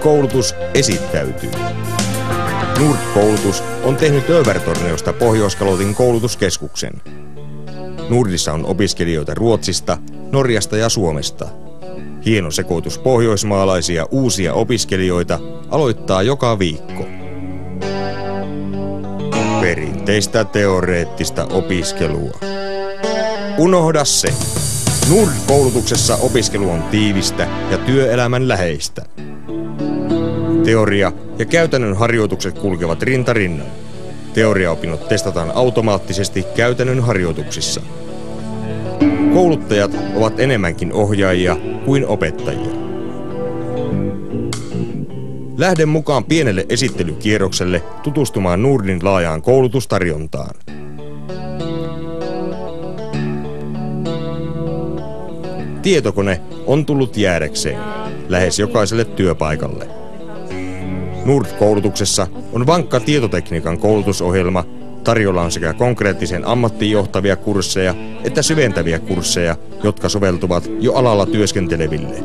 Nord-koulutus esittäytyy. Nord-koulutus on tehnyt Övertorneosta Pohjoiskalotin koulutuskeskuksen. Nordissa on opiskelijoita Ruotsista, Norjasta ja Suomesta. Hieno sekoitus pohjoismaalaisia uusia opiskelijoita aloittaa joka viikko. Perinteistä teoreettista opiskelua. Unohda se. Nord-koulutuksessa opiskelu on tiivistä ja työelämän läheistä. Teoria ja käytännön harjoitukset kulkevat rinta rinnan. Teoriaopinnot testataan automaattisesti käytännön harjoituksissa. Kouluttajat ovat enemmänkin ohjaajia kuin opettajia. Lähden mukaan pienelle esittelykierrokselle tutustumaan Nurdin laajaan koulutustarjontaan. Tietokone on tullut jäädäkseen lähes jokaiselle työpaikalle. Nord-koulutuksessa on vankka tietotekniikan koulutusohjelma. Tarjolla on sekä konkreettisen ammattiin johtavia kursseja että syventäviä kursseja, jotka soveltuvat jo alalla työskenteleville.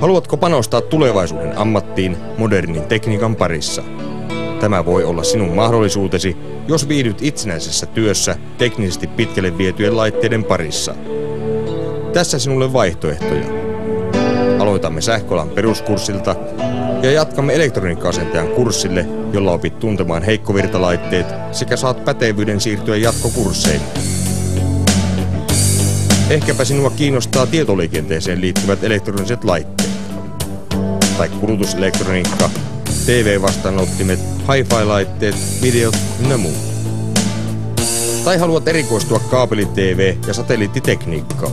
Haluatko panostaa tulevaisuuden ammattiin modernin tekniikan parissa? Tämä voi olla sinun mahdollisuutesi, jos viihdyt itsenäisessä työssä teknisesti pitkälle vietyjen laitteiden parissa. Tässä sinulle vaihtoehtoja. Aloitamme sähköalan peruskurssilta ja jatkamme elektroniikka-asentajan kurssille, jolla opit tuntemaan heikkovirtalaitteet sekä saat pätevyyden siirtyä jatkokursseihin. Ehkäpä sinua kiinnostaa tietoliikenteeseen liittyvät elektroniset laitteet. Tai kulutuselektroniikka, TV-vastaanottimet, hi-fi-laitteet, videot ynnä muut. Tai haluat erikoistua kaapeli-TV- ja satelliittitekniikkaan.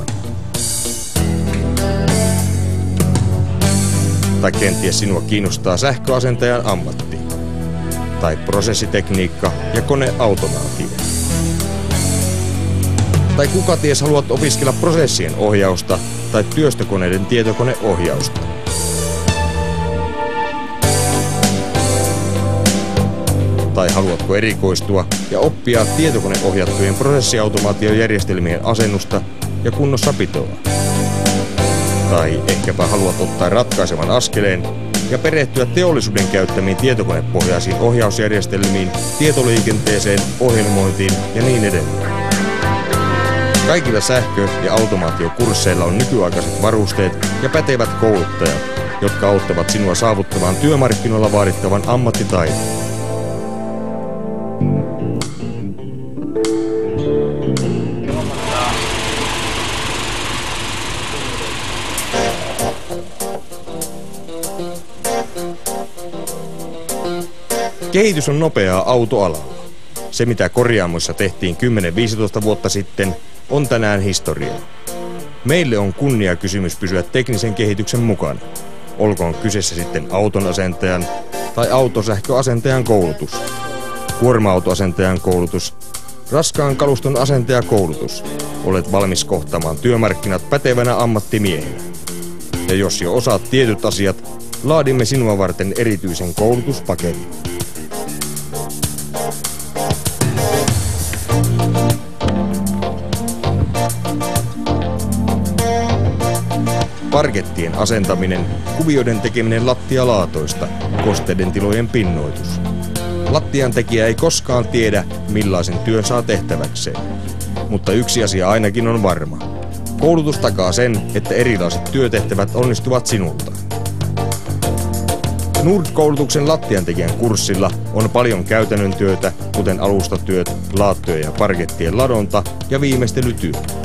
Tai kenties sinua kiinnostaa sähköasentajan ammatti. Tai prosessitekniikka ja koneautomaatio. Tai kuka ties haluat opiskella prosessien ohjausta tai työstökoneiden tietokoneohjausta. Tai haluatko erikoistua ja oppia tietokoneohjattujen prosessiautomaatiojärjestelmien asennusta ja kunnossapitoa? Tai ehkäpä haluat ottaa ratkaisevan askeleen ja perehtyä teollisuuden käyttämiin tietokonepohjaisiin ohjausjärjestelmiin, tietoliikenteeseen, ohjelmointiin ja niin edelleen. Kaikilla sähkö- ja automaatiokursseilla on nykyaikaiset varusteet ja pätevät kouluttajat, jotka auttavat sinua saavuttamaan työmarkkinoilla vaadittavan ammattitaidon. Kehitys on nopeaa autoalalla. Se mitä korjaamoissa tehtiin 10-15 vuotta sitten on tänään historiaa. Meille on kunnia kysymys pysyä teknisen kehityksen mukana. Olkoon kyseessä sitten auton asentajan tai autosähköasentajan koulutus, kuorma-autoasentajan koulutus, raskaan kaluston asentajakoulutus. Olet valmis kohtaamaan työmarkkinat pätevänä ammattimiehenä. Ja jos jo osaat tietyt asiat, laadimme sinua varten erityisen koulutuspaketin. Parkettien asentaminen, kuvioiden tekeminen lattialaatoista, kosteiden tilojen pinnoitus. Lattian tekijä ei koskaan tiedä, millaisen työn saa tehtäväkseen. Mutta yksi asia ainakin on varma. Koulutus takaa sen, että erilaiset työtehtävät onnistuvat sinulta. Nord-koulutuksen lattiantekijän kurssilla on paljon käytännön työtä, kuten alustatyöt, laattojen ja parkettien ladonta ja viimeistelytyöt.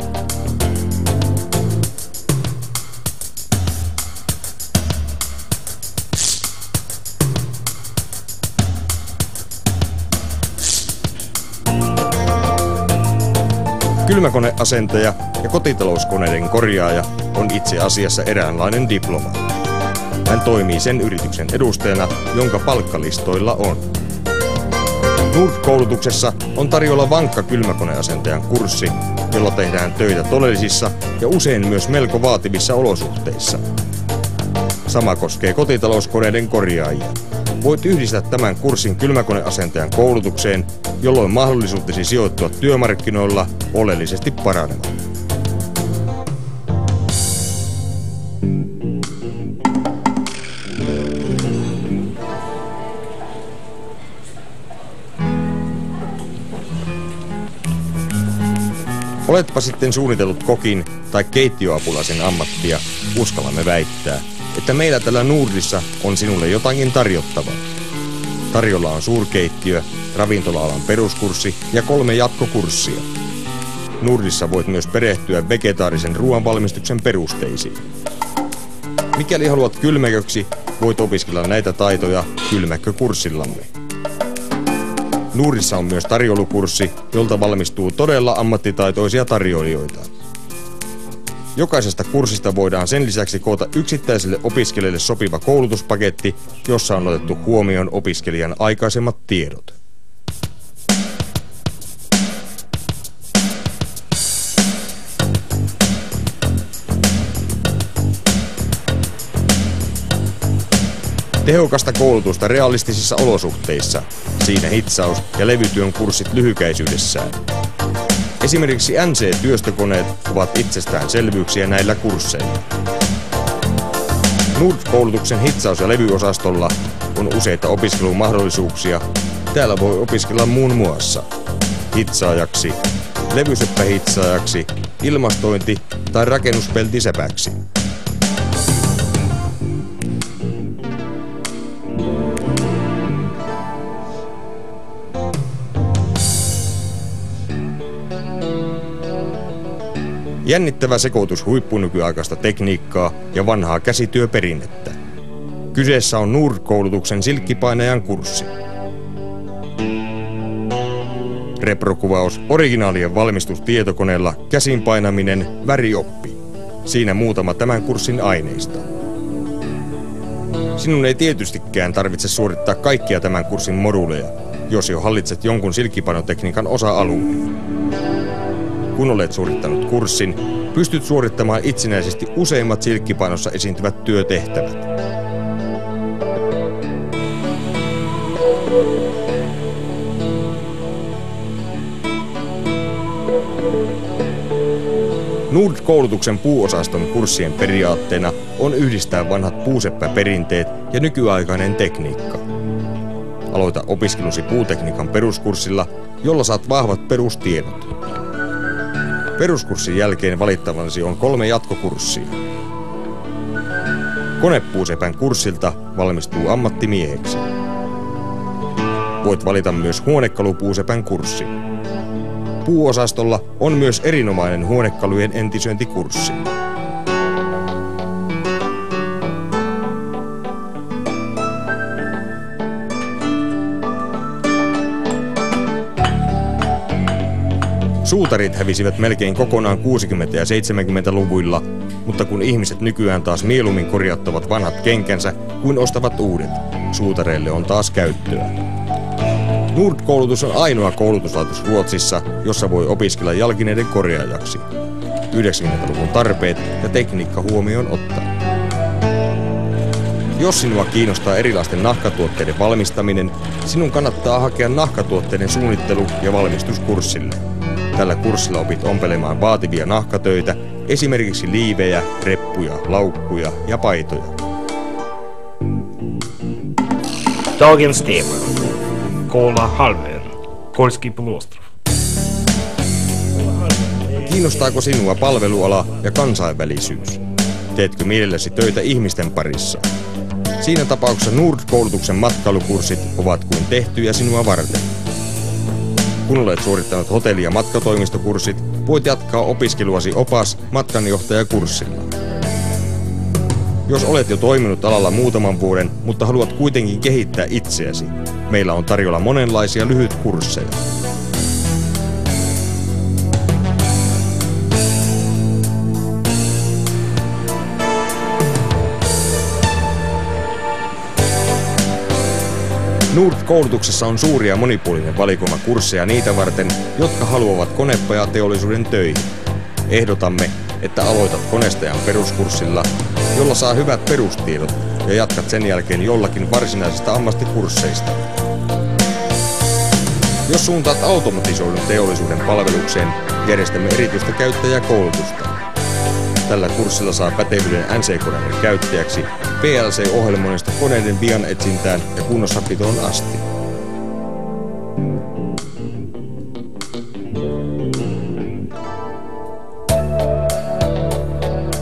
Kylmäkoneasentaja ja kotitalouskoneiden korjaaja on itse asiassa eräänlainen diploma. Hän toimii sen yrityksen edustajana, jonka palkkalistoilla on. Nord-koulutuksessa on tarjolla vankka kylmäkoneasentajan kurssi, jolla tehdään töitä todellisissa ja usein myös melko vaativissa olosuhteissa. Sama koskee kotitalouskoneiden korjaajia. Voit yhdistää tämän kurssin kylmäkoneasentajan koulutukseen, jolloin mahdollisuutesi sijoittua työmarkkinoilla oleellisesti paranevat. Oletpa sitten suunnitellut kokin tai keittiöapulaisen ammattia, uskallamme väittää, että meillä tällä Nurdissa on sinulle jotakin tarjottavaa. Tarjolla on suurkeittiö, ravintola-alan peruskurssi ja kolme jatkokurssia. Nurdissa voit myös perehtyä vegetaarisen ruoanvalmistuksen perusteisiin. Mikäli haluat kylmäköksi, voit opiskella näitä taitoja kylmäkkökurssillamme. Nuurissa on myös tarjoulukurssi, jolta valmistuu todella ammattitaitoisia tarjoilijoita. Jokaisesta kurssista voidaan sen lisäksi koota yksittäiselle opiskelijalle sopiva koulutuspaketti, jossa on otettu huomioon opiskelijan aikaisemmat tiedot. Tehokasta koulutusta realistisissa olosuhteissa. Siinä hitsaus ja levytyön kurssit lyhykäisyydessään. Esimerkiksi NC-työstökoneet ovat itsestäänselvyyksiä näillä kursseilla. Nord-koulutuksen hitsaus- ja levyosastolla on useita opiskelumahdollisuuksia. Täällä voi opiskella muun muassa hitsaajaksi, levyseppähitsaajaksi, ilmastointi- tai rakennuspeltisepäksi. Jännittävä sekoitus huippunykyaikaista tekniikkaa ja vanhaa käsityöperinnettä. Kyseessä on NUR-koulutuksen silkkipainajan kurssi. Reprokuvaus, originaalien valmistus tietokoneella, käsin painaminen, värioppi. Siinä muutama tämän kurssin aineista. Sinun ei tietystikään tarvitse suorittaa kaikkia tämän kurssin moduuleja, jos jo hallitset jonkun silkkipanotekniikan osa-alueen. Kun olet suorittanut kurssin, pystyt suorittamaan itsenäisesti useimmat silkkipanossa esiintyvät työtehtävät. Nord-koulutuksen puuosaston kurssien periaatteena on yhdistää vanhat puuseppäperinteet ja nykyaikainen tekniikka. Aloita opiskelusi puutekniikan peruskurssilla, jolla saat vahvat perustiedot. Peruskurssin jälkeen valittavasi on kolme jatkokurssia. Konepuusepän kurssilta valmistuu ammattimieheksi. Voit valita myös huonekalupuusepän kurssi. Puuosastolla on myös erinomainen huonekalujen entisöintikurssi. Suutarit hävisivät melkein kokonaan 60- ja 70-luvuilla, mutta kun ihmiset nykyään taas mieluummin korjattavat vanhat kenkänsä kuin ostavat uudet, suutareille on taas käyttöä. Nord-koulutus on ainoa koulutuslaitos Ruotsissa, jossa voi opiskella jalkineiden korjaajaksi. 90-luvun tarpeet ja tekniikka huomioon ottaa. Jos sinua kiinnostaa erilaisten nahkatuotteiden valmistaminen, sinun kannattaa hakea nahkatuotteiden suunnittelu- ja valmistuskurssille. Tällä kurssilla opit ompelemaan vaativia nahkatöitä, esimerkiksi liivejä, reppuja, laukkuja ja paitoja. Dagens tema. Kola halvön. Kolski polostrof. Kiinnostaako sinua palveluala ja kansainvälisyys? Teetkö mielelläsi töitä ihmisten parissa? Siinä tapauksessa Nord-koulutuksen matkailukurssit ovat kuin tehtyjä sinua varten. Kun olet suorittanut hotelli- ja matkatoimistokurssit, voit jatkaa opiskeluasi opas matkanjohtajakurssilla. Jos olet jo toiminut alalla muutaman vuoden, mutta haluat kuitenkin kehittää itseäsi, meillä on tarjolla monenlaisia lyhyt Nord-koulutuksessa on suuri ja monipuolinen valikoima kursseja niitä varten, jotka haluavat konepajateollisuuden töihin. Ehdotamme, että aloitat konestajan peruskurssilla, jolla saa hyvät perustiedot ja jatkat sen jälkeen jollakin varsinaisista ammattikursseista. Jos suuntaat automatisoidun teollisuuden palvelukseen, järjestämme erityistä käyttäjäkoulutusta. Tällä kurssilla saa pätevyyden NC-koneiden käyttäjäksi, PLC-ohjelmoinnista koneiden vian etsintään ja kunnossapitoon asti.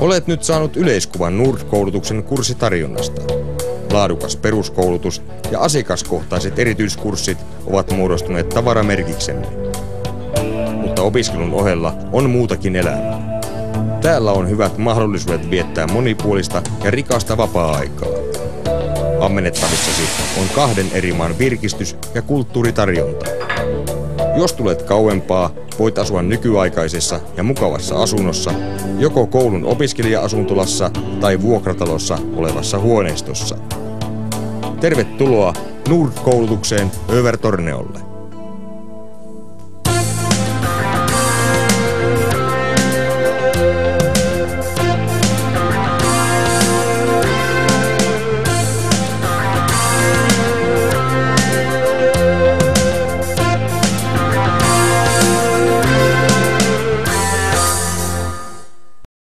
Olet nyt saanut yleiskuvan Nord-koulutuksen kurssitarjonnasta. Laadukas peruskoulutus ja asiakaskohtaiset erityiskurssit ovat muodostuneet tavaramerkiksemme. Mutta opiskelun ohella on muutakin elämää. Täällä on hyvät mahdollisuudet viettää monipuolista ja rikasta vapaa-aikaa. Ammennettavissasi on kahden eri maan virkistys- ja kulttuuritarjonta. Jos tulet kauempaa, voit asua nykyaikaisessa ja mukavassa asunnossa, joko koulun opiskelija-asuntolassa tai vuokratalossa olevassa huoneistossa. Tervetuloa Nord-koulutukseen Övertorneolle.